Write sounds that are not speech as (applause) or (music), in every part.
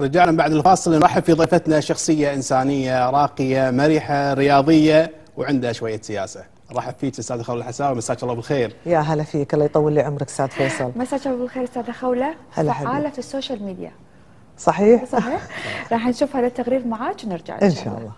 رجعنا بعد الفاصل نرحب في ضيفتنا شخصية إنسانية راقية مرحة رياضية وعندها شوية سياسة. رحب فيك أستاذ خول الحساوي مساك الله بالخير. يا هلا فيك الله يطول لي عمرك أستاذ فيصل. مساك الله بالخير أستاذة خولة. هلا فعاله. في السوشيال ميديا. صحيح؟ صحيح؟ (laughs) راح نشوف هذا التقرير معاك ونرجع إن شاء الله.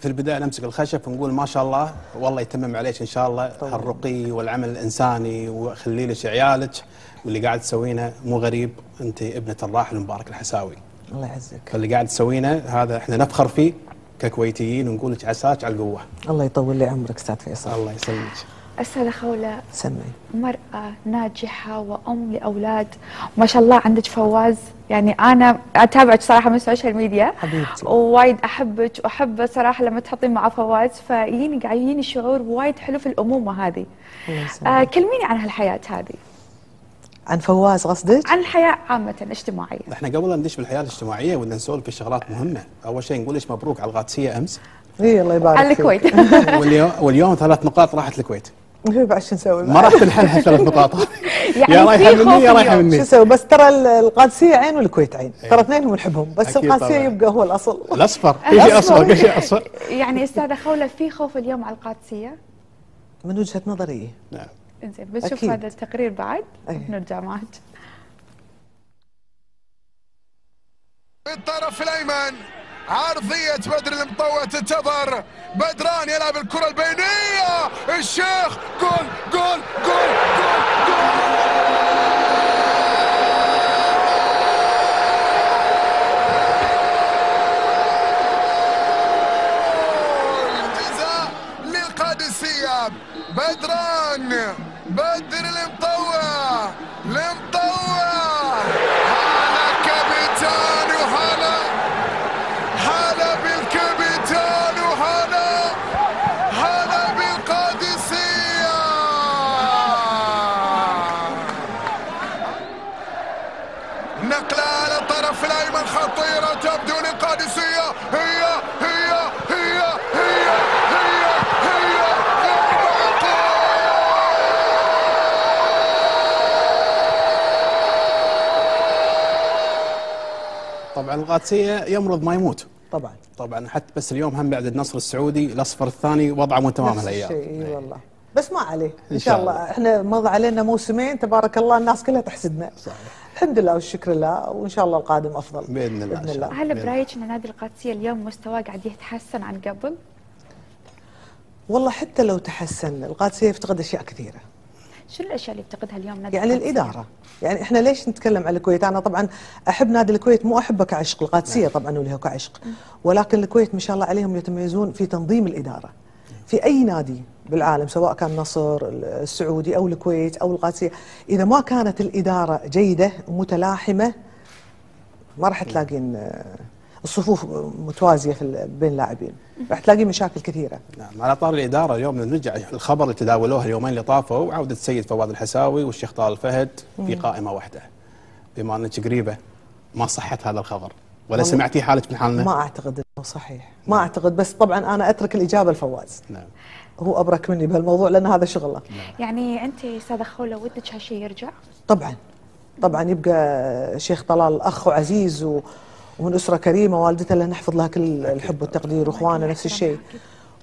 في البداية نمسك الخشب ونقول ما شاء الله والله يتمم عليك إن شاء الله هالرقي والعمل الإنساني وخلي لك عيالك. واللي قاعد تسوينه مو غريب أنت ابنة الراحل مبارك الحساوي. الله يعزك. فاللي قاعد تسوينه هذا إحنا نفخر فيه ككويتيين ونقول لك عساك على القوة. الله يطول لي عمرك أستاذ فيصل. الله يسلمك. استاذه خوله سمي مرأة ناجحة وأم لأولاد. ما شاء الله عندك فواز. يعني أنا أتابعك صراحة من السوشيال ميديا. حبيبتي. ووايد أحبك وأحب صراحة لما تحطين مع فواز. فيجيني قاعد يجيني شعور وايد حلو في الأمومة هذه. الله يسلمك. آه كلميني عن هالحياة هذه. عن فواز قصدك؟ عن الحياة عامة اجتماعية إحنا قبل لا ندش بالحياة الاجتماعية ولا نسولف في شغلات مهمة. أول شيء نقول لك مبروك على القادسية أمس. إي الله يبارك على. الكويت. (laughs) واليوم, واليوم ثلاث نقاط راحت الكويت. بعد شو نسوي؟ ما راح تنحل ثلاث (laughs) نقاط. يعني يا رايحة في مني يا رايحة اليوم. شو مني نسوي؟ بس ترى ال- القادسية عين والكويت عين. ترى اثنينهم نحبهم. بس القادسية. يبقى هو الأصل. (laughs) الأصفر. كل شيء أصفر كل شيء أصفر. يعني أستاذة خولة في خوف اليوم على القادسية؟ من وجهة نظري. نعم. إنزين بنشوف أكيد. هذا التقرير بعد أي. نرجع معك. بالطرف الأيمن عرضية بدر المطوع تنتظر. بدران يلعب الكرة البينية. الشيخ جول جول جول جول جول. جزاء للقادسية بدران بدر طبعا القادسية يمرض ما يموت. طبعا. طبعا حتى بس اليوم هم بعد النصر السعودي الأصفر الثاني وضعه مو تمام نفس هالأيام الشيء إي إيه. والله. بس ما عليه. إن إن شاء شاء الله. الله. إحنا مضى علينا موسمين تبارك الله الناس كلها تحسدنا. صحيح. الحمد لله والشكر لله وإن شاء الله القادم أفضل. بإذن الله بإذن الله. هل برأيك إن نادي القادسيه اليوم مستواه قاعد يتحسن عن قبل؟ والله حتى لو تحسن القادسيه يفتقد أشياء كثيرة. شنو الأشياء اللي يفتقدها اليوم نادي يعني القادسية؟ الاداره يعني إحنا ليش نتكلم عن الكويت؟ أنا طبعا أحب نادي الكويت مو أحبه كعشق القادسية طبعا له كعشق. ولكن الكويت ما شاء الله عليهم يتميزون في تنظيم الإدارة. في أي نادي بالعالم سواء كان نصر السعودي أو الكويت أو القادسية إذا ما كانت الإدارة جيدة ومتلاحمه ما راح تلاقين آه، الصفوف متوازية في بين اللاعبين. راح تلاقي مشاكل كثيرة. نعم على طار الإدارة اليوم نرجع الخبر اللي تداولوه اليومين اللي طافوا عودة السيد فواز الحساوي والشيخ طلال فهد في قائمة واحدة. بما أنك قريبة ما صحت هذا الخبر؟ ولا سمعتي حالك من حالنا؟ ما أعتقد إنه صحيح. ما أعتقد بس طبعا أنا أترك الإجابة لفواز. نعم. هو أبرك مني بهالموضوع لأن هذا شغله. يعني أنت استاذه خوله ودك هالشيء يرجع؟ طبعا. طبعا يبقى شيخ طلال أخ وعزيز و ومن أسرة كريمة والدته الله نحفظ لها كل الحب والتقدير وإخوانه نفس الشيء.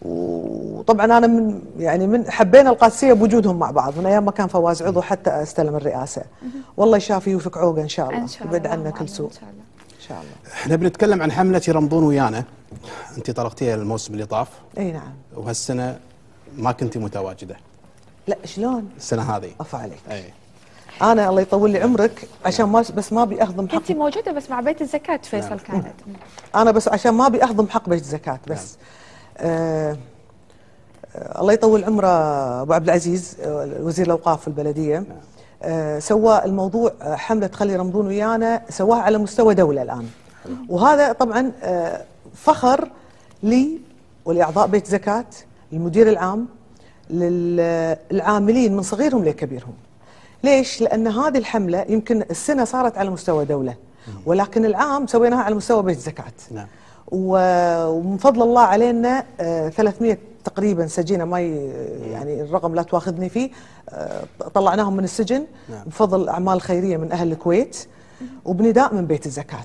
وطبعا أنا من يعني من حبينا القادسية بوجودهم مع بعض. من أيام ما كان فواز عضو حتى أستلم الرئاسة. والله يشافي ويوفق عوقه إن شاء الله. إن شاء الله يبعد عنا كل سوء. ان شاء الله. إن شاء الله. إحنا بنتكلم عن حملة رمضون ويانا. أنت طلقتيها الموسم اللي طاف. إي نعم. وهالسنة ما كنتي متواجدة. لا شلون؟ السنة هذه. عفا عليك. أي. أنا الله يطول لي عمرك عشان ما بس ما أبي أهضم حق أنت موجودة بس مع بيت الزكاة فيصل نعم. كانت. أنا بس عشان ما أبي أهضم حق بيت الزكاة بس. آه آه الله يطول عمره أبو عبد العزيز آه وزير الأوقاف في البلديه آه سوى الموضوع آه حملة خلي رمضون ويانا سواها على مستوى دولة الآن. وهذا طبعا آه فخر لي ولأعضاء بيت زكاة المدير العام للعاملين من صغيرهم لكبيرهم. ليش؟ لأن هذه الحملة يمكن السنة صارت على مستوى دولة ولكن العام سويناها على مستوى بيت زكاة نعم ومن فضل الله علينا آه، 300 تقريبا سجينة ما ي- يعني الرقم لا تواخذني فيه آه، طلعناهم من السجن نعم. بفضل الأعمال الخيرية من أهل الكويت وبنداء من بيت الزكاة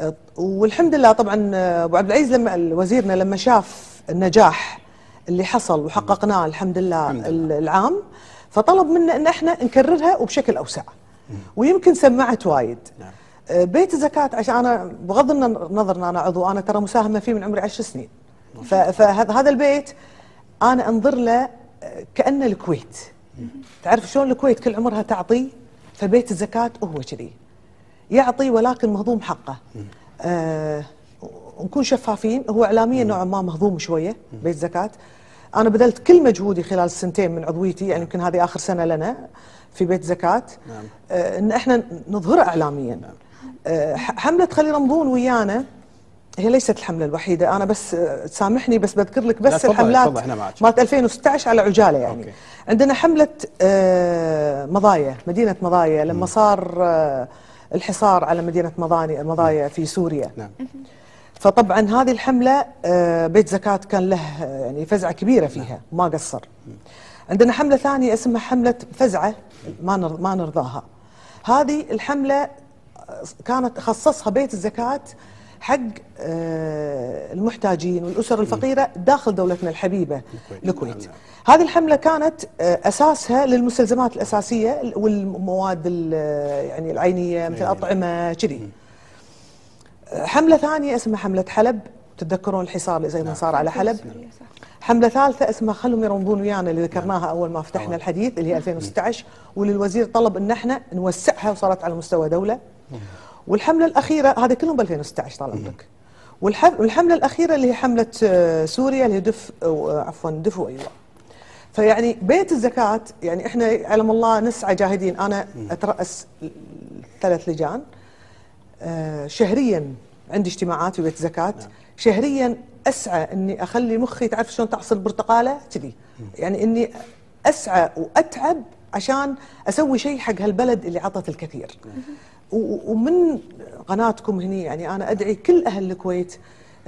آه، والحمد لله طبعا آه، أبو عبد العزيز لما وزيرنا لما شاف النجاح اللي حصل وحققناه الحمد لله الحمد لله. العام فطلب منا ان إحنا نكررها وبشكل أوسع. ويمكن سمعت وايد. نعم. آه، بيت الزكاة عشان أنا بغض النظر أن أنا عضو أنا ترى مساهمة فيه من عمري عشر سنين. ف- فهذا هذا البيت أنا أنظر له آه، كأنه الكويت. تعرف شلون الكويت كل عمرها تعطي؟ فبيت الزكاة هو كذي. يعطي ولكن مهضوم حقه. آه ونكون شفافين هو اعلاميا نوعا ما مهضوم شوية بيت زكاة. أنا بذلت كل مجهودي خلال السنتين من عضويتي يعني يمكن هذه آخر سنة لنا في بيت زكاة. نعم. آه إن إحنا نظهره اعلاميا. آه ح- حملة خلي رمضون ويانا هي ليست الحملة الوحيدة. أنا بس آه تسامحني بس بذكر لك بس الحملات. مالت 2016 على عجالة يعني. أوكي. عندنا حملة آه مضايا مدينة مضايا. لما صار آه الحصار على مدينة مضاني مضايا في سوريا. نعم. فطبعا هذه الحملة آه، بيت زكاة كان له آه، يعني فزعة كبيرة فيها ما قصر. عندنا حملة ثانية اسمها حملة فزعة ما ما نرضاها. هذه الحملة آه، كانت خصصها بيت الزكاة حق المحتاجين والأسر الفقيرة داخل دولتنا الحبيبة الكويت. نعم، نعم. هذه الحملة كانت أساسها للمستلزمات الأساسية والمواد ال- يعني العينية مثل عينية. أطعمة كذي. حملة ثانية اسمها حملة حلب تتذكرون الحصار اللي زي ما صار على حلب؟ حملة ثالثة اسمها خلهم يرمضون ويانا اللي ذكرناها أول ما فتحنا أول. الحديث اللي هي 2016 واللي الوزير طلب إن إحنا نوسعها وصارت على مستوى دولة. والحملة الأخيرة هذه كلهم ب 2016 طال عمرك. والح- والحملة الأخيرة اللي هي حملة آه، سوريا اللي هي دف آه، عفوا دفو أيوة فيعني بيت الزكاة يعني إحنا علم الله نسعى جاهدين. أنا أترأس ثلاث لجان. آه، شهريا عندي اجتماعات في بيت زكاة شهريا أسعى إني أخلي مخي تعرف شلون تعصر برتقالة؟ كذي. يعني إني أسعى وأتعب عشان أسوي شيء حق هالبلد اللي عطت الكثير. و- ومن قناتكم هني يعني أنا أدعي كل أهل الكويت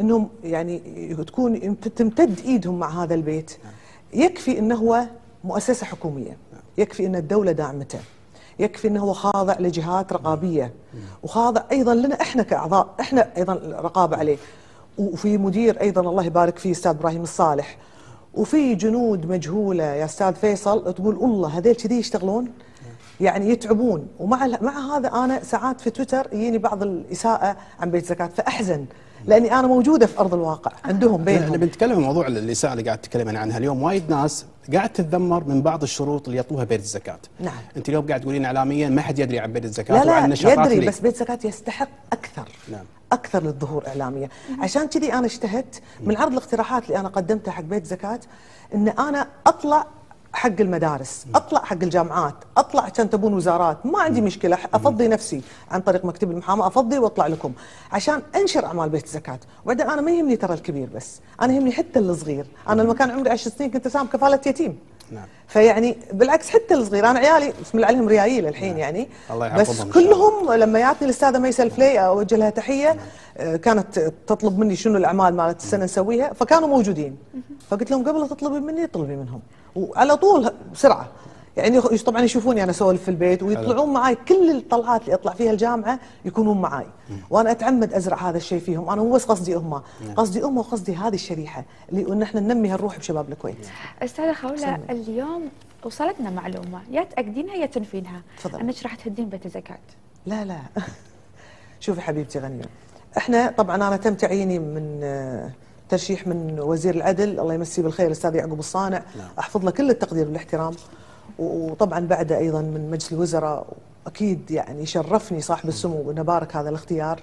إنهم يعني تكون تمتد إيدهم مع هذا البيت. يكفي إنه هو مؤسسة حكومية. يكفي إن الدولة داعمته. يكفي إنه هو خاضع لجهات رقابية. وخاضع أيضا لنا إحنا كأعضاء إحنا أيضا رقابة عليه. وفي مدير أيضا الله يبارك فيه أستاذ إبراهيم الصالح. وفي جنود مجهولة يا أستاذ فيصل تقول والله هذيل كذي يشتغلون؟ يعني يتعبون. ومع مع هذا أنا ساعات في تويتر يجيني بعض الإساءة عن بيت زكاة. فأحزن لأني أنا موجودة في أرض الواقع عندهم بينهم. نتكلم عن موضوع الإساءة اللي قاعد تتكلمين عنها اليوم. وايد ناس قاعد تتذمر من بعض الشروط اللي يطلبها بيت الزكاة نعم. أنت اليوم قاعد تقولين اعلاميا ما حد يدري عن بيت الزكاة لا وعن لا يدري اللي- بس بيت زكاة يستحق أكثر نعم. أكثر للظهور إعلاميا عشان كذي أنا اشتهدت من عرض الاقتراحات اللي أنا قدمتها حق بيت زكاة أن أنا أطلع حق المدارس اطلع حق الجامعات اطلع عشان تبون وزارات ما عندي مشكلة أفضي نفسي عن طريق مكتب المحاماة أفضي وأطلع لكم عشان أنشر أعمال بيت الزكاة. وبعدين أنا ما يهمني ترى الكبير بس أنا يهمني حتى الصغير. أنا لما كان عمري 10 سنين كنت أساهم كفالة يتيم. نعم. فيعني بالعكس حتى الصغير أنا عيالي بسم الله عليهم ريايل الحين يعني. الله بس. كلهم لما جاتني الأستاذة ميسه الفلي أوجه لها تحية آه، كانت تطلب مني شنو الأعمال مالت السنة نسويها فكانوا موجودين. فقلت لهم قبل لا تطلبي مني اطلبي منهم. وعلى طول بسرعة يعني طبعا يشوفوني أنا أسولف في البيت ويطلعون معي كل الطلعات اللي اطلع فيها الجامعة يكونون معي وأنا أتعمد أزرع هذا الشيء فيهم. أنا مو بس قصدي امه قصدي أمه وقصدي هذه الشريحة اللي إن إحنا ننمي هالروح بشباب الكويت. أستاذة خولة. اليوم وصلتنا معلومة. يا تأكدينها يا تنفينها. تفضل. أنك راح تهدين بيت الزكاة. لا لا. (laughs) شوفي حبيبتي غنية. إحنا طبعا أنا تم تعييني من آه، ترشيح من وزير العدل. الله يمسيه بالخير الاستاذ يعقوب الصانع. أحفظ له كل التقدير والاحترام. وطبعا بعده أيضا من مجلس الوزراء أكيد يعني شرفني صاحب السمو ونبارك هذا الاختيار.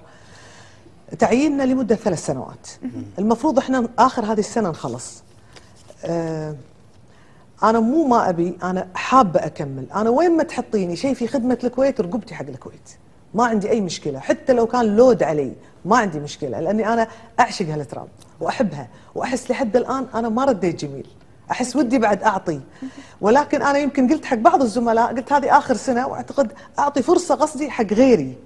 تعييننا لمدة ثلاث سنوات. المفروض إحنا آخر هذه السنة نخلص. آه، أنا مو ما أبي أنا حابة أكمل. أنا وين ما تحطيني شيء في خدمة الكويت رقبتي حق الكويت. ما عندي أي مشكلة. حتى لو كان لود علي ما عندي مشكلة لأني أنا أعشق هالتراب وأحبها وأحس لحد الآن أنا ما رديت جميل. أحس ودي بعد أعطي. ولكن أنا يمكن قلت حق بعض الزملاء قلت هذه آخر سنة وأعتقد أعطي فرصة قصدي حق غيري.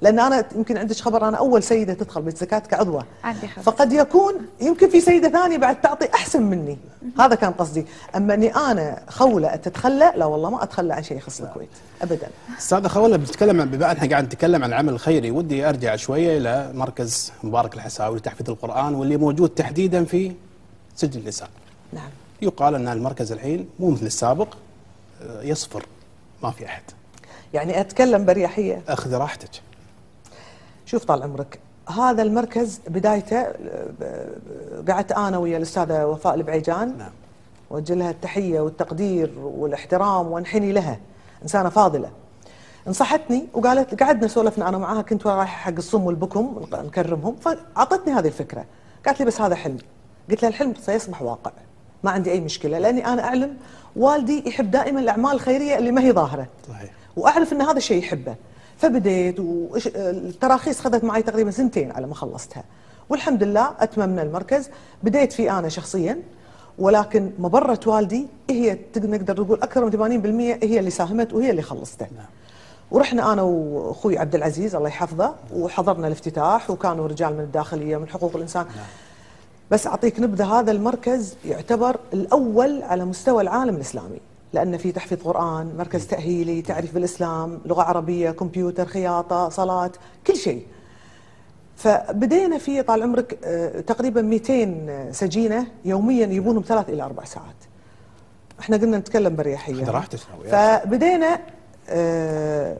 لأن أنا يمكن عندك خبر أنا أول سيدة تدخل بيت زكاة كعضوة. عندي خبر. فقد يكون يمكن في سيدة ثانية بعد تعطي أحسن مني. هذا كان قصدي. أما أني أنا خولة تتخلى لا والله ما أتخلى عن شيء يخص الكويت. ابدا. أستاذ خولة بنتكلم عن بما إحنا قاعد نتكلم عن العمل الخيري. ودي أرجع شوية إلى مركز مبارك الحساوي لتحفيظ القرآن واللي موجود تحديدا في سجن اللسان. نعم. يقال أن المركز الحين مو مثل السابق آه، يصفر ما في أحد. يعني أتكلم بريحية. أخذ راحتك. شوف طال عمرك هذا المركز بدايته آه، قعدت أنا ويا الأستاذة وفاء البعيجان. نعم. وجه لها التحية والتقدير والاحترام وانحني لها إنسانة فاضلة. نصحتني وقالت قعدنا سولفنا أنا معاها كنت رايحه حق الصم والبكم نكرمهم. فأعطتني هذه الفكرة. قالت لي بس هذا حلم. قلت لها الحلم سيصبح واقع. ما عندي أي مشكلة لأني أنا أعلم والدي يحب دائما الأعمال الخيرية اللي ما هي ظاهرة. صحيح. وأعرف إن هذا الشيء يحبه. فبديت والتراخيص خذت معي تقريبا سنتين على ما خلصتها. والحمد لله أتممنا المركز. بديت فيه أنا شخصيا ولكن مبرة والدي هي نقدر نقول أكثر من 80% هي اللي ساهمت وهي اللي خلصته. ورحنا أنا وأخوي عبد العزيز الله يحفظه وحضرنا الافتتاح وكانوا رجال من الداخلية من حقوق الإنسان. بس أعطيك نبذة هذا المركز يعتبر الأول على مستوى العالم الإسلامي لأن في تحفيظ قرآن، مركز تأهيلي، تعريف بالإسلام، لغة عربية، كمبيوتر، خياطة، صلاة، كل شيء. فبدينا فيه طال عمرك آه، تقريبا 200 سجينة يوميا يبونهم ثلاث إلى أربع ساعات. إحنا قلنا نتكلم وياك. فبدينا آه،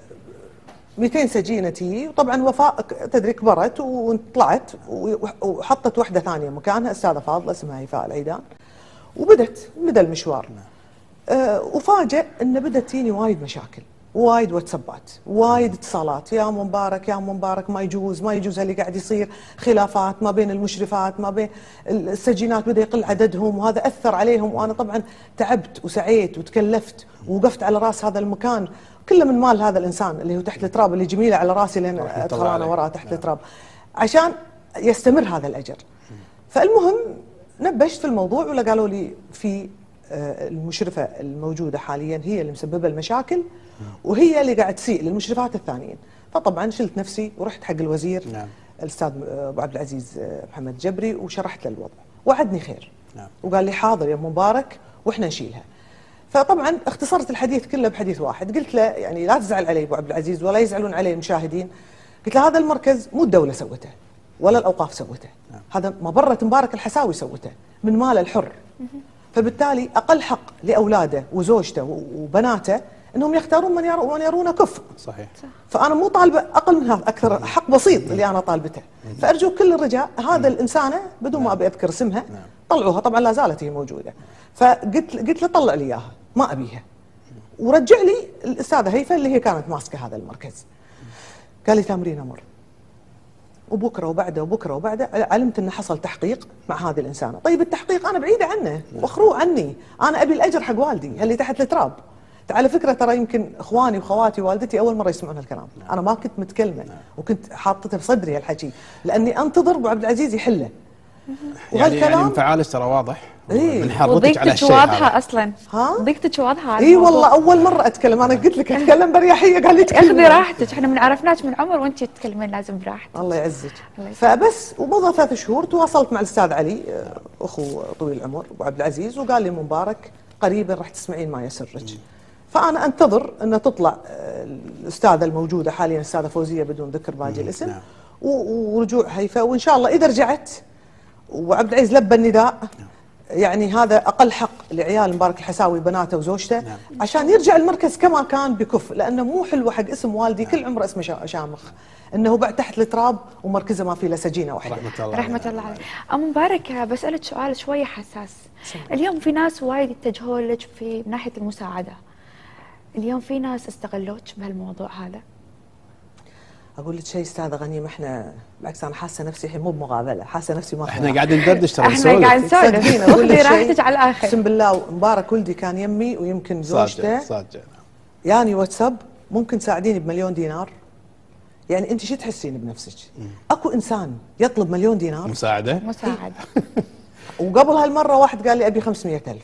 200 سجينه تي وطبعا وفاء تدري كبرت وطلعت وحطت واحدة ثانية مكانها استاذه فاضلة اسمها هيفاء العيدان وبدت بدا المشوار آه وفاجئ إن بدت تجيني وايد مشاكل وايد واتسابات وايد اتصالات. يا ام مبارك يا ام مبارك ما يجوز ما يجوز اللي قاعد يصير. خلافات ما بين المشرفات ما بين السجينات بدأ يقل عددهم وهذا أثر عليهم. وأنا طبعا تعبت وسعيت وتكلفت ووقفت على رأس هذا المكان. كله من مال هذا الإنسان اللي هو تحت التراب اللي جميله على راسي لين أدخل أنا. وراه تحت نعم. التراب عشان يستمر هذا الأجر فالمهم نبشت في الموضوع ولا قالوا لي في آه، المشرفة الموجودة حاليا هي اللي مسببة المشاكل وهي اللي قاعد تسيء للمشرفات الثانيين فطبعا شلت نفسي ورحت حق الوزير نعم. الأستاذ آه، أبو عبد العزيز آه، محمد جبري وشرحت له الوضع وعدني خير نعم. وقال لي حاضر يا مبارك وإحنا نشيلها فطبعا اختصرت الحديث كله بحديث واحد. قلت له يعني لا تزعل علي أبو عبد العزيز ولا يزعلون علي المشاهدين. قلت له هذا المركز مو الدولة سوته ولا الأوقاف سوته. هذا مبرة مبارك الحساوي سوته من ماله الحر. فبالتالي أقل حق لأولاده وزوجته وبناته إنهم يختارون من يرون من يرونه كفء. صحيح. فأنا مو طالبة أقل من هذا أكثر حق بسيط اللي أنا طالبته. فأرجو كل الرجاء هذا الإنسانة بدون ما أبي أذكر اسمها طلعوها. طبعا لا زالت هي موجودة. فقلت قلت له طلع لي إياها. ما أبيها. ورجع لي الأستاذة هيفا اللي هي كانت ماسكة هذا المركز. قال لي تامرين أمر. وبكرة وبعده وبكرة وبعده علمت انه حصل تحقيق مع هذه الإنسانة، طيب التحقيق أنا بعيده عنه. واخروه عني، أنا أبي الأجر حق والدي اللي تحت التراب. على فكرة ترى يمكن إخواني وخواتي والدتي أول مرة يسمعون هالكلام، أنا ما كنت متكلمة وكنت حاطته بصدري هالحكي. لأني أنتظر أبو عبد العزيز يحله. يعني يعني انفعالك ترى واضح. إيه. من حرتك على واضحة هذا. أصلا. ها؟ ضيقتك واضحة على اي. والله أول مرة أتكلم. أنا قلت لك أتكلم بريحيه قال لي اخذي راحتك. إحنا من عرفناك من عمر وأنت تتكلمين لازم براحتك. الله يعزك. الله يسلمك. فبس ومضى ثلاث شهور تواصلت مع الأستاذ علي آه، أخو طويل العمر أبو عبد العزيز وقال لي مبارك قريبا راح تسمعين ما يسرك فأنا أنتظر إن تطلع آه، الأستاذة الموجودة حاليا الأستاذة فوزية بدون ذكر باقي الاسم. نعم. ورجوع هيفا وإن شاء الله إذا رجعت وعبد العزيز لبى النداء. يعني هذا أقل حق لعيال مبارك الحساوي بناته وزوجته نعم. عشان يرجع المركز كما كان بكفء لأنه مو حلوة حق اسم والدي كل عمره اسمه شا- شامخ. إنه بعد تحت التراب ومركزه ما فيه إلا سجينة واحدة. رحمة الله رحمة عليه. الله عليك أم مبارك بسألك سؤال شوية حساس. اليوم في ناس وايد يتجهون لك في من ناحية المساعدة. اليوم في ناس استغلوك بهالموضوع هذا؟ أقول لك شيء أستاذة غنيم إحنا بالعكس أنا حاسة نفسي الحين مو بمغابله حاسة نفسي ما إحنا قاعدين ندردش ترى إحنا نسولف. قاعد نسولف. صدقين أقول لك خذي راحتك على الآخر. أقسم بالله مبارك ولدي كان يمي ويمكن زوجته. صادق. صادق ياني واتساب ممكن تساعديني بمليون دينار؟ يعني أنت شو تحسين بنفسك؟ أكو إنسان يطلب مليون دينار؟ مساعدة؟ (laughs) مساعدة. وقبل هالمرة واحد قال لي أبي 500000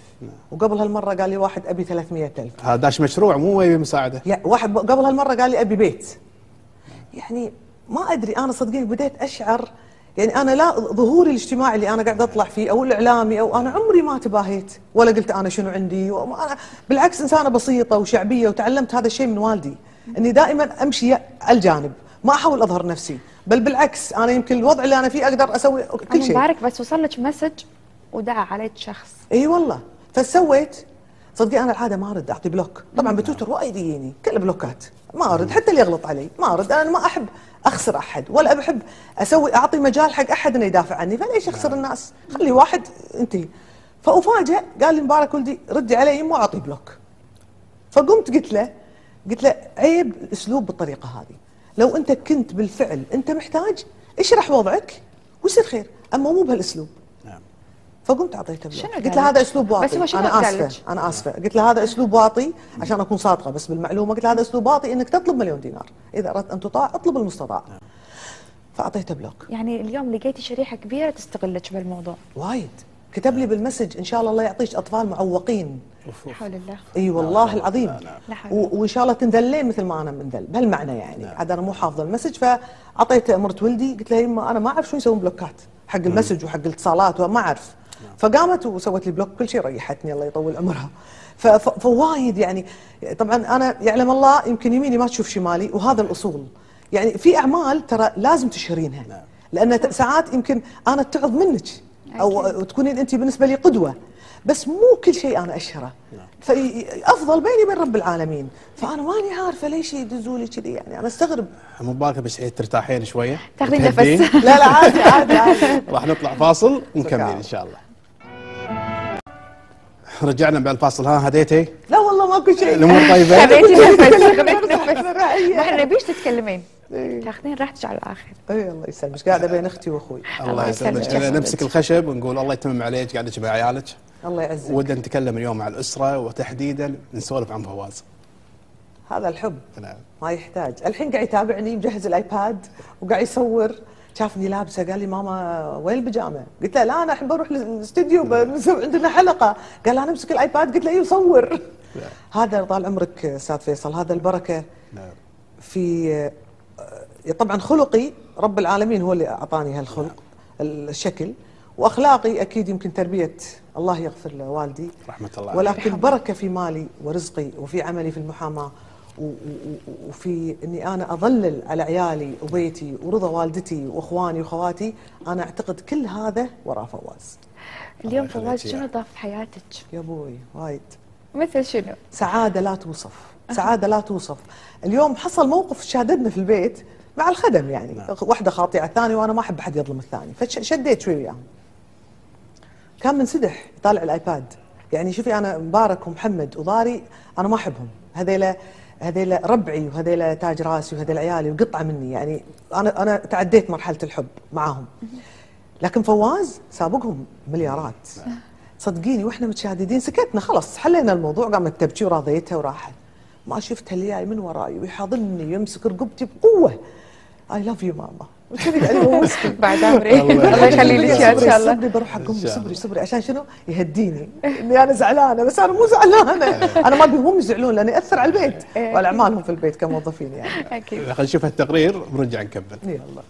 وقبل هالمرة قال لي واحد أبي 300000 هذا داش مشروع مو يبي مساعدة. يعني واحد قبل هالمرة قال لي أبي بيت. يعني ما أدري أنا صدقيني بديت أشعر يعني أنا لا ظهوري الاجتماعي اللي أنا قاعدة أطلع فيه أو الاعلامي أو أنا عمري ما تباهيت ولا قلت أنا شنو عندي أنا بالعكس إنسانة بسيطة وشعبية وتعلمت هذا الشيء من والدي إني دائما أمشي على الجانب ما أحاول أظهر نفسي بل بالعكس أنا يمكن الوضع اللي أنا فيه أقدر أسوي كل شيء. مبارك بس وصل لك مسج ودعا عليك شخص. إي والله. فسويت صدقي أنا العادة ما أرد أعطي block. طبعا بتويتر وايد يجيني كل بلوكات. ما أرد حتى اللي يغلط علي ما أرد. أنا ما أحب أخسر أحد ولا بحب أسوي أعطي مجال حق أحد إنه يدافع عني. فليش أخسر الناس؟ خلي واحد انتهي فأفاجئ قال لي مبارك ولدي ردي علي يمه وأعطي block. فقمت قلت له قلت له عيب الأسلوب بالطريقة هذه. لو أنت كنت بالفعل أنت محتاج اشرح وضعك ويصير خير أما مو بهالأسلوب. نعم فقمت أعطيته block شنو قلت له هذا؟ أسلوب واطي بس هو شنو أنا آسفة؟ أنا آسفة. قلت له هذا أسلوب واطي عشان أكون صادقة بس بالمعلومة قلت له هذا أسلوب واطي إنك تطلب مليون دينار. إذا أردت أن تطاع اطلب المستطاع فأعطيته block. يعني اليوم لقيتي شريحة كبيرة تستغلك بالموضوع. وايد. كتب لي بال message إن شاء الله الله يعطيك أطفال معوقين. لا حول الله. إي والله العظيم. وإن شاء الله تنذلين مثل ما أنا منذل بهالمعنى يعني. عاد أنا مو حافظة ال message فاعطيت مرت ولدي. قلت لها يمه أنا ما أعرف شو يسوون بلوكات حق ال message وحق الاتصالات وما أعرف. فقامت وسوت لي block كل شيء ريحتني الله يطول عمرها. فوايد يعني طبعا أنا يعلم الله يمكن يميني ما تشوف شمالي وهذا الأصول. يعني في أعمال ترى لازم تشهرينها. لأن ت- ساعات يمكن أنا اتعظ منك أو تكونين أنت بالنسبة لي قدوة. بس مو كل شيء أنا أشهره. فافضل بيني وبين رب العالمين. فأنا ماني عارفة ليش يدزوا لي كذي. يعني أنا أستغرب. مبارك بس ترتاحين شوية؟ تاخذين. نفس. لا لا عادي عادي عادي. (laughs) راح نطلع فاصل ونكمل. إن شاء الله. رجعنا بعد الفاصل ها هديتي؟ لا والله ماكو شيء. الأمور طيبة؟ خذيتي نفس خذيتي. ما إحنا نبيش تتكلمين. إيه. تاخذين راحتك على الآخر. اي الله يسلمك. قاعدة بين أختي وأخوي. الله يسلمك. نمسك الخشب ونقول الله يتمم عليك قاعدك مع عيالك. الله يعزك. ودنا نتكلم اليوم مع الأسرة وتحديدا نسولف عن فواز. هذا الحب نعم. ما يحتاج. الحين قاعد يتابعني مجهز الآيباد وقاعد يصور. شافني لابسه قال لي ماما وين البيجامة؟ قلت له لا أنا احب أروح الاستديو بنسوي عندنا حلقة. قال أنا أمسك الآيباد. قلت له أيوه صور. هذا طال عمرك أستاذ فيصل هذا البركة نعم. في آه، طبعا خلقي رب العالمين هو اللي أعطاني هالخلق الشكل. وأخلاقي أكيد يمكن تربية الله يغفر له والدي. رحمة الله. ولكن بركة في مالي ورزقي وفي عملي في المحاماة. وفي إني أنا أظلل على عيالي وبيتي ورضا والدتي وإخواني واخواتي أنا أعتقد كل هذا وراء فواز. اليوم فواز. شنو ضاف في حياتك؟ يا أبوي وايد. مثل شنو؟ سعادة لا توصف. سعادة لا توصف. اليوم حصل موقف شاددنا في البيت مع الخدم يعني. نعم. واحدة خاطية الثانية وأنا ما أحب أحد يظلم الثاني. فشديت شوي وياهم. كان منسدح يطالع الآيباد. يعني شوفي أنا مبارك ومحمد وضاري أنا ما أحبهم. هذيلا هذيلا ربعي وهذيلا تاج راسي وهذيلا عيالي وقطعة مني. يعني أنا أنا تعديت مرحلة الحب معاهم لكن فواز سابقهم مليارات. صدقيني وإحنا متشاددين سكتنا خلاص حلينا الموضوع قامت تبكي وراضيتها وراحت. ما شفتها اللي جاي من وراي ويحاضني ويمسك رقبتي بقوة. I love you ماما. (laughs) بعد عمري. (laughs) الله يخلي لك اياه إن شاء الله. صبري بروح أقوم إن شاء صبري. صبري. عشان شنو؟ يهديني. إني أنا زعلانة بس أنا مو زعلانة. (laughs) أنا ما ابيهم يزعلون لأني أثر على البيت. إيه. وعلى أعمالهم في البيت كموظفين يعني. أكيد. خلينا نشوف التقرير ونرجع نكمل. يلا.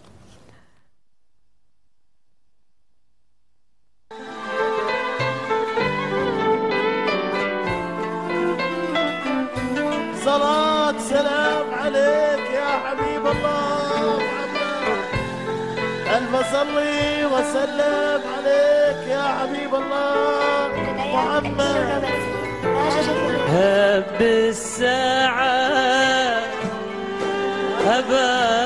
ألف صلي وسلم عليك يا حبيب الله. محمد. هب الساعة. هبايبة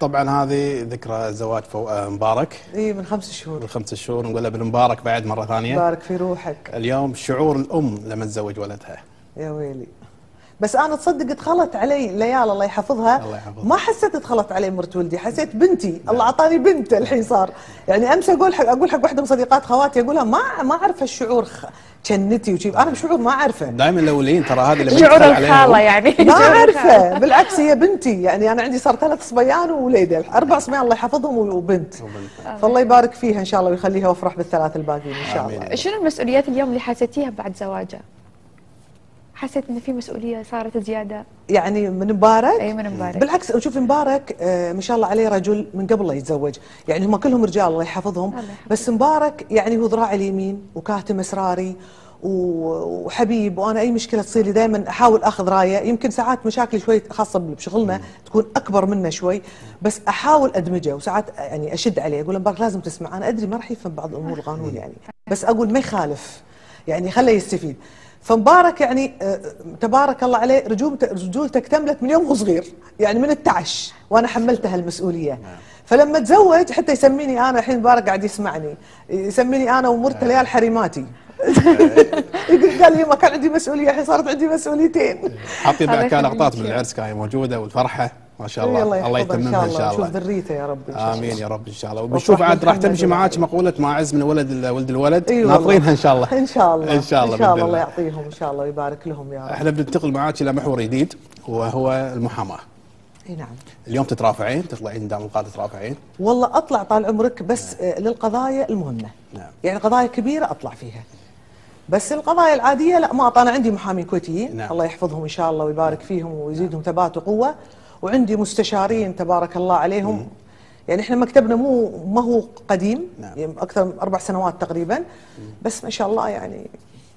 طبعا هذه ذكرى زواج فو... آه، مبارك. إي من خمس شهور. قبل خمسة شهور. نقول له بالمبارك بعد مرة ثانية. بارك في روحك. اليوم شعور الأم لما تزوج ولدها. يا ويلي. بس أنا تصدق دخلت علي ليال الله يحفظها. الله يحفظها. ما حسيت دخلت علي مرت ولدي حسيت بنتي. الله أعطاني بنت الحين صار. يعني أمس أقول حق أقول حق واحدة من صديقات خواتي أقول لها ما ما أعرف الشعور خ- جنتي وشي. أنا بشعور ما أعرفه. دائما الأولين ترى هذا اللي شعور. الخالة يعني. ما شعور. أعرفه. بالعكس هي بنتي. يعني أنا عندي صار ثلاث صبيان ووليدة. أربع صبيان الله يحفظهم وبنت. فالله يبارك فيها إن شاء الله ويخليها وأفرح بالثلاث الباقيين إن شاء. الله. شنو المسؤوليات اليوم اللي حسيتيها بعد زواجه؟ حسيت إن في مسؤولية صارت زيادة. يعني من مبارك؟ أي من مبارك. بالعكس شوف مبارك آه، ما شاء الله عليه رجل من قبل لا يتزوج. يعني هم كلهم رجال الله يحفظهم. بس مبارك يعني هو ذراعي اليمين وكاتم أسراري وحبيب. وأنا أي مشكلة تصير لي دائما أحاول أخذ رأيه. يمكن ساعات مشاكلي شوي خاصة بشغلنا تكون أكبر منا شوي. بس أحاول أدمجه وساعات يعني أشد عليه. أقول له مبارك لازم تسمع. أنا أدري ما راح يفهم بعض امور القانون يعني. بس أقول ما يخالف. يعني خليه يستفيد. فمبارك يعني آه، تبارك الله عليه رجولته رجولته اكتملت من يوم هو صغير يعني من التعش وأنا حملته المسؤولية. فلما تزوج حتى يسميني أنا الحين مبارك قاعد يسمعني يسميني أنا ومرته ليال حريماتي. (laughs) يقول قال لي ما كان عندي مسؤولية الحين صارت عندي مسؤوليتين. حاطين بعد كان لقطات من. العرس كانت موجودة والفرحة. ما شاء إي الله. الله يحفظها يتممها إن شاء شوف الله. ذريته يا رب إن شاء الله. امين يا رب إن شاء الله. وبنشوف عاد راح تمشي. معاك مقولة ما عز من ولد ولد الولد. والله. ناطرينها إن شاء الله. إن شاء الله. إن شاء الله إن شاء الله الله. يعطيهم إن شاء الله ويبارك لهم يا رب. إحنا بننتقل معاك إلى محور جديد وهو المحاماة. إي نعم. اليوم تترافعين؟ تطلعين دام القاده تترافعين؟ والله أطلع طال عمرك بس آه، للقضايا المهمة. نعم. يعني قضايا كبيرة أطلع فيها. بس القضايا العادية لا ما أنا عندي محامين كويتيين. نعم. الله يحفظهم إن شاء الله ويبارك فيهم ويزيدهم ثبات وقوة. وعندي مستشارين تبارك الله عليهم. يعني إحنا مكتبنا مو ما هو قديم نعم. يعني أكثر من أربع سنوات تقريبا. بس ما شاء الله يعني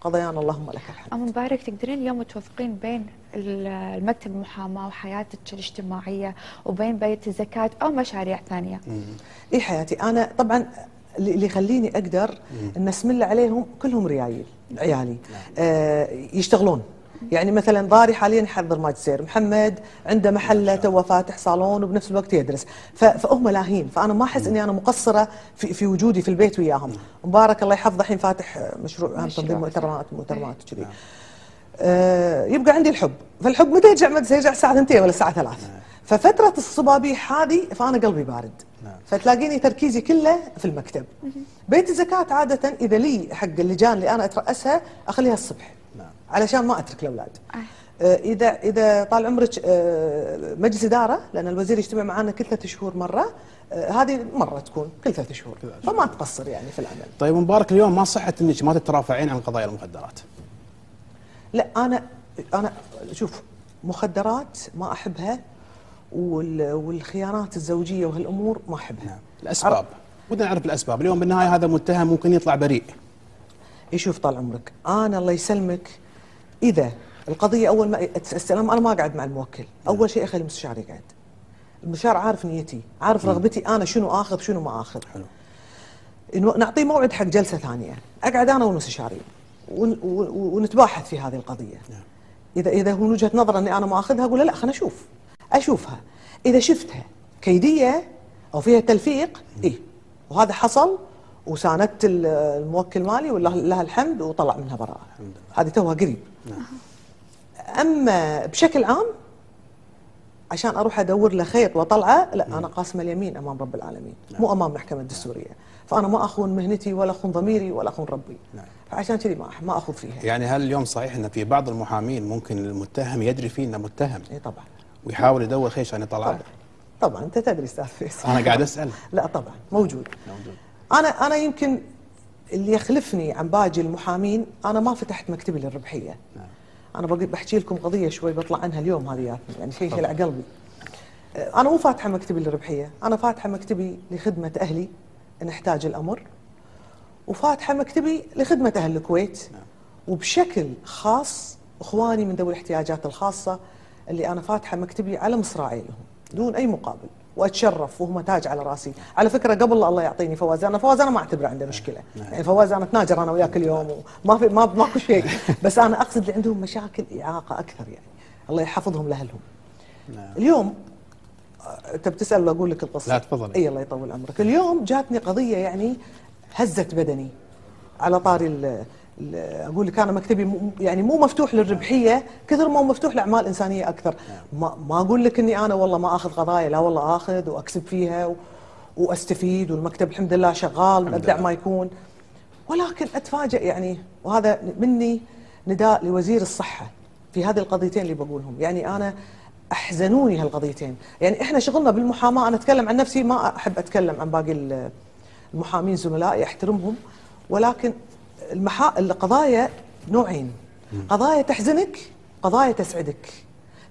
قضيان اللهم لك الحمد. أم مبارك تقدرين اليوم توفقين بين ال- المكتب المحاماة وحياتك الاجتماعية وبين بيت الزكاة أو مشاريع ثانية؟ إي حياتي أنا طبعا اللي اللي يخليني أقدر إن اسم الله عليهم كلهم ريايل عيالي. آه يشتغلون. يعني مثلا ضاري حاليا يحضر ماجستير. محمد عنده محلة تو فاتح صالون وبنفس الوقت يدرس. فهم لاهين. فأنا ما أحس إني أنا مقصرة في, في وجودي في البيت وياهم. مبارك الله يحفظه. الحين فاتح مشروع تنظيم. مؤتمرات مؤتمرات وكذي. آه، يبقى عندي الحب. فالحب متى يرجع متى يرجع الساعة 2 ولا الساعة 3 ففترة الصبابيح هذه فأنا قلبي بارد. نعم. فتلاقيني تركيزي كله في المكتب. بيت الزكاة عادة إذا لي حق اللجان اللي أنا أترأسها أخليها الصبح. نعم. علشان ما أترك الأولاد. آه. إذا إذا طال عمرك آه، مجلس إدارة لأن الوزير يجتمع معنا كل ثلاث شهور مرة آه، هذه مرة تكون كل ثلاث شهور. فما تقصر يعني في العمل. طيب مبارك اليوم ما صحت إنك ما تترافعين عن قضايا المخدرات؟ لا أنا أنا شوف مخدرات ما أحبها وال- والخيانات الزوجية وهالأمور ما أحبها. نعم. الأسباب. ودنا نعرف الأسباب. اليوم بالنهاية هذا متهم ممكن يطلع بريء. يشوف طال عمرك؟ أنا الله يسلمك إذا القضية أول ما استلم أنا ما اقعد مع الموكل. أول شيء أخلي المستشار يقعد. المستشار عارف نيتي عارف رغبتي أنا شنو آخذ شنو ما آخذ. حلو. نعطيه موعد حق جلسة ثانية. أقعد أنا والمستشارين. ون- ون- ونتباحث في هذه القضية. نعم. اذا إذا هو من وجهة نظر إني أنا ما آخذها أقول لا خلنا أشوف. أشوفها. إذا شفتها كيدية أو فيها تلفيق اي وهذا حصل وساندت ال- الموكل مالي ولله لها الحمد وطلع منها براءة. هذه توها قريب. أما بشكل عام عشان أروح أدور له خيط وأطلعه لا أنا قاسمه اليمين أمام رب العالمين. مو أمام المحكمه الدستورية. فأنا ما أخون مهنتي ولا أخون ضميري ولا أخون ربي. نعم. فعشان كذي ما ما اخذ فيها. يعني هل اليوم صحيح إن في بعض المحامين ممكن المتهم يدري فيه إنه متهم؟ اي طبعا. ويحاول يدور خيش عشان يطلع طبعا. طبعا. أنت تدري أستاذ فيصل. أنا قاعد أسأل. (laughs) لا طبعا. موجود. موجود. أنا أنا يمكن اللي يخلفني عن باقي المحامين أنا ما فتحت مكتبي للربحية. نعم. أنا بحكي لكم قضية شوي بطلع عنها اليوم هذه يعني شيء يشلع قلبي. آه، أنا مو فاتحة مكتبي للربحية أنا فاتحة مكتبي لخدمة أهلي إن أحتاج الأمر وفاتحة مكتبي لخدمة أهل الكويت وبشكل خاص إخواني من ذوي الاحتياجات الخاصة اللي أنا فاتحة مكتبي على مصراعيه لهم دون أي مقابل. واتشرف وهم تاج على راسي. على فكرة قبل الله يعطيني فواز أنا فواز أنا ما أعتبره عنده مشكلة. يعني فواز أنا أتناجر أنا وياه كل يوم وما في ما ماكو شيء. (laughs) بس أنا أقصد اللي عندهم مشاكل إعاقة أكثر يعني. الله يحفظهم لأهلهم. نعم. اليوم آه، انت بتسال ولا أقول لك القصة؟ لا، تفضلي. إي الله يطول عمرك. اليوم جاتني قضية يعني هزت بدني على طاري أقول لك أنا مكتبي يعني مو مفتوح للربحية كثر ما هو مفتوح لأعمال إنسانية أكثر. ما, ما أقول لك إني أنا والله ما آخذ قضايا لا والله آخذ وأكسب فيها و وأستفيد والمكتب الحمد لله شغال من ابدع ما يكون. ولكن اتفاجئ يعني وهذا مني نداء لوزير الصحة في هذه القضيتين اللي بقولهم. يعني أنا أحزنوني هالقضيتين. يعني إحنا شغلنا بالمحاماة أنا أتكلم عن نفسي ما أحب أتكلم عن باقي ال- المحامين زملائي أحترمهم. ولكن المحا... القضايا نوعين. قضايا تحزنك قضايا تسعدك.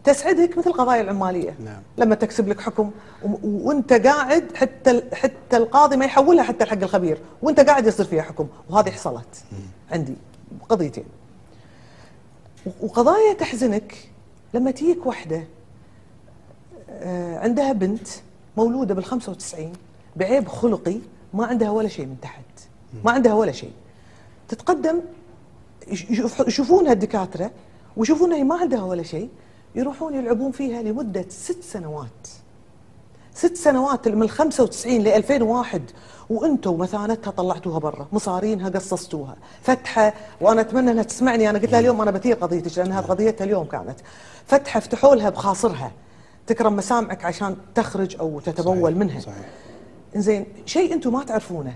تسعدك مثل القضايا العمالية. نعم. لما تكسب لك حكم و- وانت قاعد حتى حتى القاضي ما يحولها حتى الحق الخبير. وانت قاعد يصير فيها حكم. وهذه حصلت عندي قضيتين. و- وقضايا تحزنك لما تجيك وحدة آه، عندها بنت مولودة بال 95 بعيب خلقي ما عندها ولا شيء من تحت. ما عندها ولا شيء. تتقدم يش- يشوف- يشوفونها الدكاتره ويشوفونها هي ما عندها ولا شيء يروحون يلعبون فيها لمدة ست سنوات. ست سنوات من ال 95 ل 2001 وأنتم مثانتها طلعتوها برا مصارينها قصصتوها. فتحة وأنا أتمنى إنها تسمعني أنا قلت لها اليوم أنا بثير قضيتك لأنها قضيتها اليوم كانت. فتحة فتحوا لها بخاصرها. تكرم مسامعك عشان تخرج أو تتبول صحيح، منها. صحيح. زين شيء أنتم ما تعرفونه.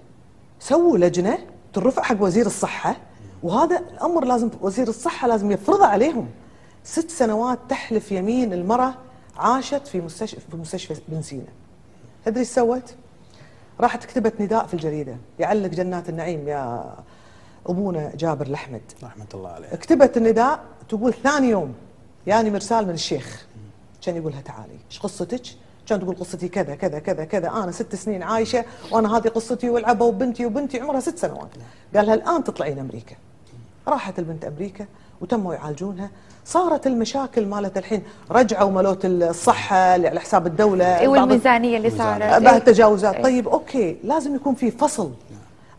سووا لجنة ترفع حق وزير الصحة وهذا الأمر لازم وزير الصحة لازم يفرضه عليهم. ست سنوات تحلف يمين المرأة عاشت في مستشفى في مستشفى بن سينا. تدري إيش سوت؟ راحت كتبت نداء في الجريدة. يعلق جنات النعيم يا أبونا جابر الأحمد. رحمة الله عليه. كتبت النداء تقول ثاني يوم ياني مرسال من الشيخ. كان يقول لها تعالي. إيش قصتك؟ كان تقول قصتي كذا كذا كذا كذا. أنا ست سنين عايشة وأنا هذه قصتي والعبه وبنتي وبنتي عمرها ست سنوات. قال لها الآن تطلعين أمريكا. راحت البنت أمريكا وتموا يعالجونها. صارت المشاكل مالت الحين رجعوا مالوت الصحة اللي على حساب الدولة اي والميزانية اللي. صارت. بعد إيه. التجاوزات. إيه. طيب أوكي لازم يكون في فصل.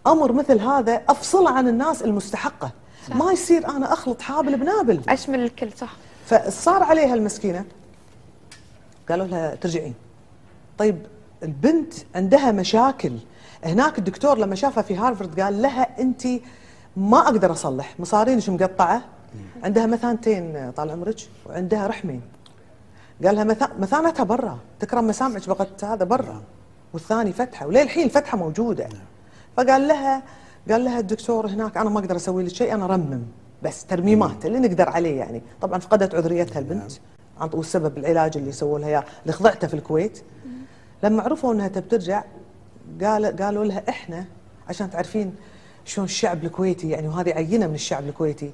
أمر مثل هذا افصله عن الناس المستحقة. ما يصير أنا أخلط حابل بنابل أشمل الكل صح. فصار عليها المسكينة. قالوا لها ترجعين. طيب البنت عندها مشاكل. هناك الدكتور لما شافها في هارفرد قال لها أنت ما أقدر أصلح. مصارينك مقطعة؟ عندها مثانتين طال عمرك وعندها رحمين. قال لها مثا- مثانتها برا. تكرم مسامعك بقت هذا برا. والثاني فتحة. وللحين الفتحه موجودة. فقال لها قال لها الدكتور هناك أنا ما أقدر أسوي لك شيء أنا رمم. بس ترميمات اللي نقدر عليه يعني. طبعا فقدت عذريتها البنت. عن والسبب العلاج اللي سووا لها إياه. اللي خضعته في الكويت لما عرفوا إنها تبي ترجع قال قالوا لها إحنا عشان تعرفين شلون الشعب الكويتي يعني وهذه عينة من الشعب الكويتي.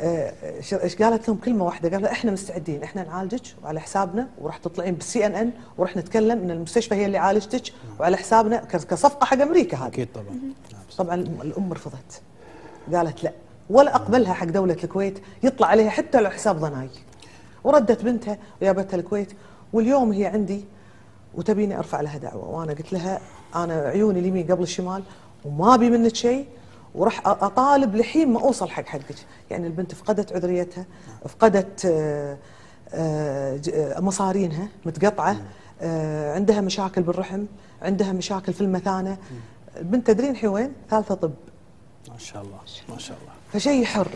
آه، إيش قالت لهم؟ كلمة واحدة قالوا إحنا مستعدين إحنا نعالجك وعلى حسابنا وراح تطلعين بالسي ان ان وراح نتكلم إن المستشفى هي اللي عالجتك وعلى حسابنا ك- كصفقة حق أمريكا هذه. أكيد طبعا. نعم. طبعا الأم- الأم رفضت. قالت لا. ولا أقبلها حق دولة الكويت يطلع عليها حتى لو حساب ضناي. وردت بنتها وجابتها الكويت واليوم هي عندي وتبيني أرفع لها دعوة. وأنا قلت لها أنا عيوني اليمين قبل الشمال وما أبي منك شيء وراح أطالب لحين ما أوصل حق حقك. يعني البنت فقدت عذريتها فقدت آه، آه، آه، مصارينها متقطعة عندها مشاكل بالرحم عندها مشاكل في المثانة. البنت تدرين الحين وين؟ ثالثة طب. ما شاء الله ما شاء الله. فشيء يحر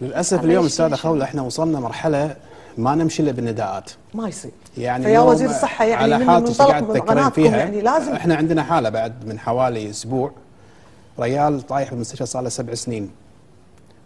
للأسف اليوم أستاذة خولة إحنا وصلنا مرحلة ما نمشي إلا بالنداءات. ما يصير. يعني فيا وزير الصحة يعني على حالتك قاعد من تذكرين فيها يعني لازم إحنا عندنا حالة بعد من حوالي أسبوع ريال طايح بالمستشفى صار له سبع سنين.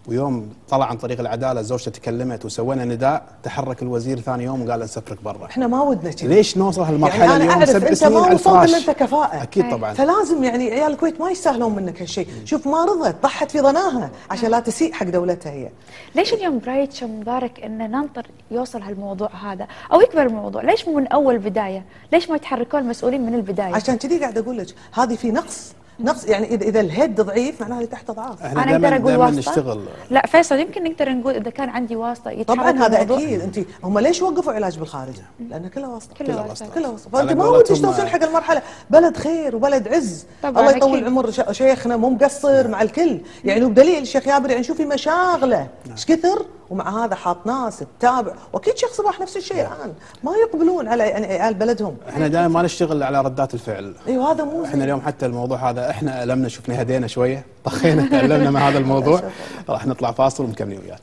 ويوم طلع عن طريق العدالة زوجته تكلمت وسوينا نداء تحرك الوزير ثاني يوم وقال نسفرك برا. إحنا ما ودنا كذي ليش نوصل هالمرحلة يعني أنا اليوم؟ أعرف سبع أنت سنين ما على وصلت الفراش. إلا أنت كفاءة. أكيد أي. طبعا. فلازم يعني عيال الكويت ما يستاهلون منك هالشيء شوف ما رضت ضحت في ضناها عشان لا تسيء حق دولتها هي. ليش اليوم برايد شو مبارك إن ننطر يوصل هالموضوع هذا؟ أو يكبر الموضوع. ليش مو من أول بداية؟ ليش ما يتحركون المسؤولين من البداية؟ عشان كذي قاعد أقول لك هذه في نقص. نقص يعني اذا إذا الهيد ضعيف معناها اللي تحت ضعاف إحنا أنا أقدر أقول واسطة. نشتغل لا فيصل يمكن نقدر نقول إذا كان عندي واسطة طبعا هذا الموضوع. أكيد. انت هم ليش وقفوا علاج بالخارج؟ لأنه كله واسطة. كله كله واسطة. واسطة. كله واسطة. فانت ما ودك توصل حق المرحلة. بلد خير وبلد عز. طبعاً الله يطول أكيد. عمر ش- شيخنا مو مقصر مع الكل. يعني وبدليل الشيخ يابر يعني شوفي مشاغله. إيش كثر؟ ومع هذا حاط ناس تتابع. وأكيد شيخ صباح نفس الشيء الآن. ما يقبلون على يعني عيال بلدهم. إحنا دائما ما نشتغل على ردات الفعل. أيوه هذا مو إحنا. اليوم حتى الموضوع هذا إحنا ألمنا شفنا هدينا شوية. طخينا تألمنا مع هذا الموضوع. (laughs) راح نطلع فاصل ومكملين وياك.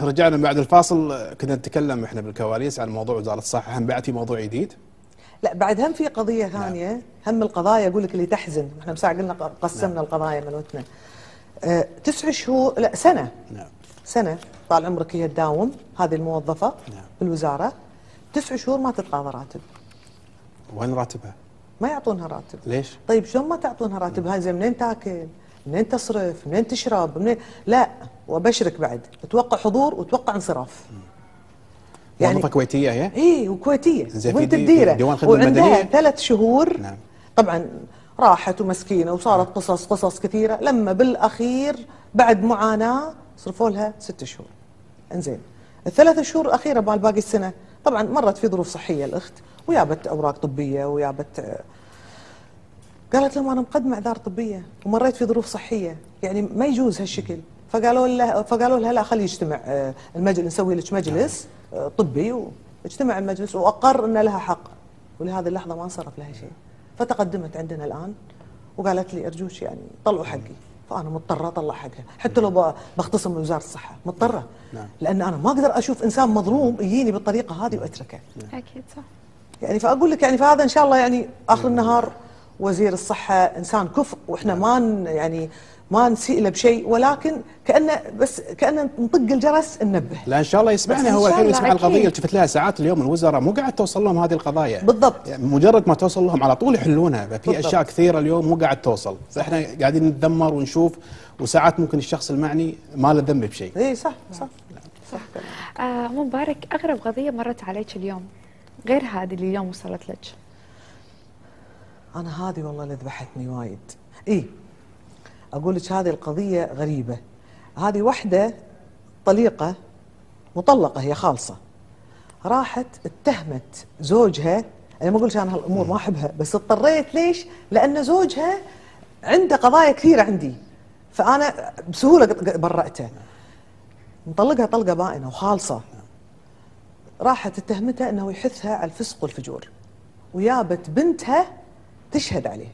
رجعنا بعد الفاصل. كنا نتكلم إحنا بالكواليس عن موضوع وزارة الصحة. هم بعد في موضوع جديد؟ لا بعد هم في قضية ثانية. هم القضايا أقول لك اللي تحزن. إحنا مساء قلنا قسمنا القضايا مالتنا آه تسع شهور لا سنة. نعم. سنة طال عمرك هي تداوم هذه الموظفة نعم. بالوزارة. تسع شهور ما تتقاضى راتب. وين راتبها؟ ما يعطونها راتب. ليش؟ طيب شلون ما تعطونها راتب؟ هاي زين منين تاكل؟ منين تصرف؟ منين تشرب؟ منين؟ لا وأبشرك بعد. توقع حضور وتوقع انصراف. موظفه كويتية هي؟ اي وكويتية. وانت دي- تديره؟ خدمة وعندها؟ ثلاث شهور. نعم. طبعا راحت ومسكينة وصارت قصص قصص كثيرة. لما بالأخير بعد معاناة صرفوا لها ست شهور. انزين. الثلاث شهور الأخيرة مال باقي السنة طبعا مرت في ظروف صحية الأخت ويابت أوراق طبية ويابت آه، قالت لهم أنا مقدمة إعذار طبية ومريت في ظروف صحية يعني ما يجوز هالشكل. فقالوا له فقالوا لها لا خلي يجتمع آه، المجلس نسوي لك مجلس آه، طبي واجتمع المجلس وأقر إن لها حق. ولهذه اللحظة ما انصرف لها شيء. فتقدمت عندنا الآن وقالت لي أرجوك يعني طلعوا حقي. فانا مضطرة أطلع حقها. حتى لو بختصم من وزارة الصحة. مضطرة. نعم. لأن أنا ما أقدر أشوف إنسان مظلوم يجيني بالطريقة هذه وأتركه. أكيد صح. يعني فأقول لك يعني فهذا إن شاء الله يعني آخر النهار وزير الصحة إنسان كفء وإحنا ما ن- يعني ما نسيء له بشيء ولكن كانه بس كانه نطق الجرس ننبه. لا إن شاء الله يسمعنا هو الحين يسمع. القضية اللي شفت لها ساعات اليوم الوزراء. مو قاعد توصل لهم هذه القضايا. بالضبط. يعني مجرد ما توصل لهم على طول يحلونها. في. أشياء كثيرة اليوم مو قاعد توصل. فاحنا قاعدين نتذمر ونشوف وساعات ممكن الشخص المعني ما له ذنب بشيء. اي صح صح. صح آه مبارك أغرب قضية مرت عليك اليوم غير هذه اللي اليوم وصلت لك؟ أنا هذه والله اللي ذبحتني وايد. اي أقول لك هذه القضية غريبة. هذه وحدة طليقة مطلقة هي خالصة. راحت اتهمت زوجها. أنا ما أقولش أنا هالأمور ما أحبها بس اضطريت ليش؟ لأن زوجها عنده قضايا كثيرة عندي. قط- قط- برأته. مطلقها طلقة بائنة وخالصة. راحت اتهمتها إنه يحثها على الفسق والفجور. ويابت بنتها تشهد عليه.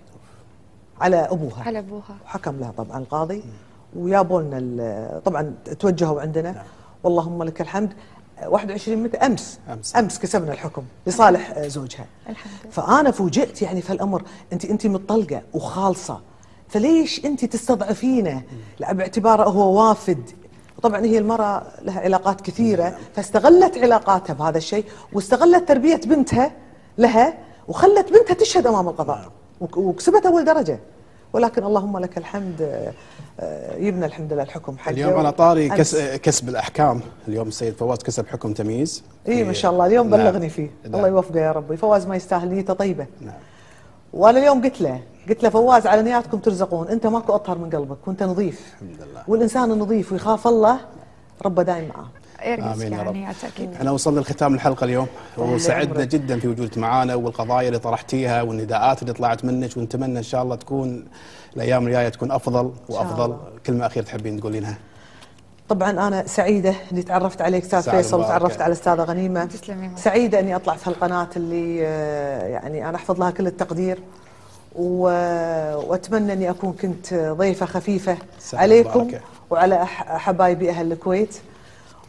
على أبوها. على أبوها. وحكم لها طبعا القاضي. ويابوا لنا ال- طبعا توجهوا عندنا. نعم. واللهم لك الحمد. 21 متى أمس. أمس. أمس كسبنا الحكم لصالح آه، زوجها. الحمد لله. فأنا فوجئت يعني في الأمر. انت أنت مطلقه وخالصة. فليش أنت تستضعفينه؟ لا باعتباره هو وافد. طبعا هي المرأة لها علاقات كثيرة. فاستغلت علاقاتها بهذا الشيء واستغلت تربية بنتها لها وخلت بنتها تشهد أمام القضاء. وك- وكسبت أول درجة. ولكن اللهم لك الحمد آه، آه، يبنى الحمد لله الحكم حقه. اليوم على طاري. كس كسب الأحكام. اليوم السيد فواز كسب حكم تمييز. اي ما شاء الله. اليوم نعم. بلغني فيه. نعم. الله يوفقه يا ربي. فواز ما يستاهل نيته طيبة. نعم. وأنا اليوم قلت له قلت له فواز على نياتكم ترزقون. أنت ماكو أطهر من قلبك وأنت نظيف. الحمد لله. والإنسان النظيف ويخاف الله ربه دايم معاه يرقص آمين يا رب. يعني أكيد إحنا وصلنا لختام الحلقة اليوم الله وسعدنا. جدا في وجودك معنا والقضايا اللي طرحتيها والنداءات اللي طلعت منك ونتمنى إن شاء الله تكون الأيام الجاية تكون أفضل وأفضل. كلمه اخيره تحبين تقولينها طبعا أنا سعيدة إني تعرفت عليك أستاذ فيصل. وتعرفت على الاستاذه غنيمة تسلمي. سعيدة إني أطلع في هالقناة اللي آه، يعني أنا أحفظ لها كل التقدير وأتمنى إني أكون كنت ضيفة خفيفة عليكم. وعلى حبايبي أهل الكويت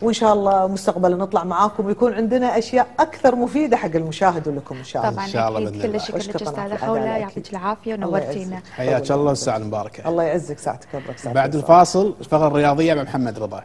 وإن شاء الله مستقبلا نطلع معاكم ويكون عندنا أشياء أكثر مفيدة حق المشاهد ولكم إن شاء الله طبعا إن شاء الله كل الله. الشكر لك أشكر قناة استاذه خوله. يعطيك العافية ونورتينا. حياك الله والساعة المباركة الله يعزك ساعتك كبرك ساعتك بعد الفاصل الفقرة الرياضية مع محمد رضا